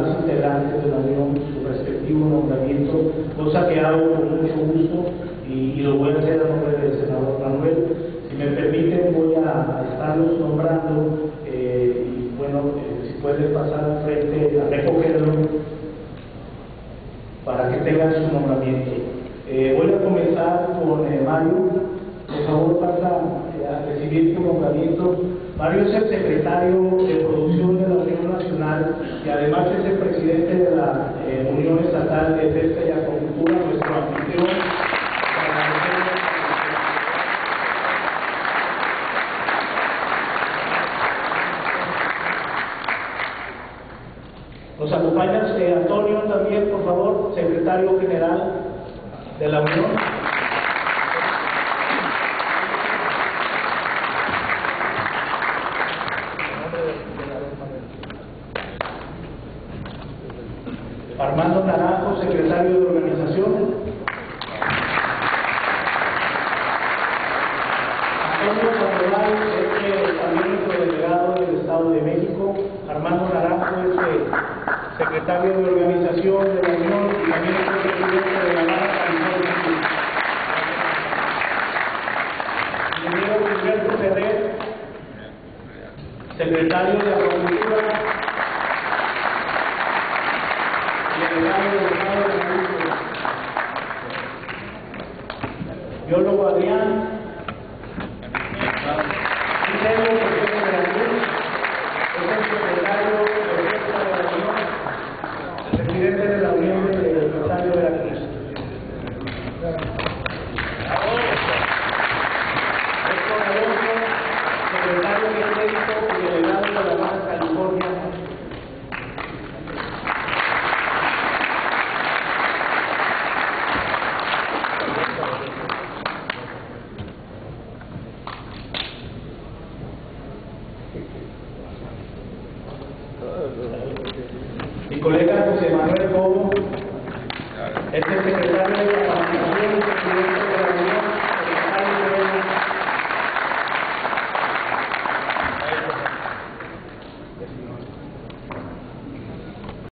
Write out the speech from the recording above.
demás integrantes de la Unión su respectivo nombramiento, cosa que hago con mucho gusto y, lo voy a hacer a nombre del senador Manuel. Si me permiten, voy a, estarlos nombrando eh, y bueno, eh, si pueden pasar frente a recogerlo para que tengan su nombramiento. Eh, voy a comenzar con Mario. Por favor, pasa a recibir tu nombramiento. Mario es el secretario de producción de la Unión Nacional y además es el presidente de la eh, Estatal de Pesca y Acuacultura, nuestro anfitrión. Nos acompaña eh, Antonio también, por favor, secretario general de la Unión. Armando Naranjo, secretario de organización. Antonio Sandoval es nuestro delegado del Estado de México. Armando Naranjo es eh, secretario de organización de la Unión y también es el presidente de la Sur. Ingeniero Gilberto Ferrer, secretario de Agricultura y delegado del Estado de México. Biólogo Adrián, Giselo Cortés de la Cruz, es el secretario de Orquesta de la Unión, el presidente de la Unión de Rosario de la Cruz. Héctor Alonso, secretario de Crédito y delegado de la Baja California. Mi colega José Manuel Cobo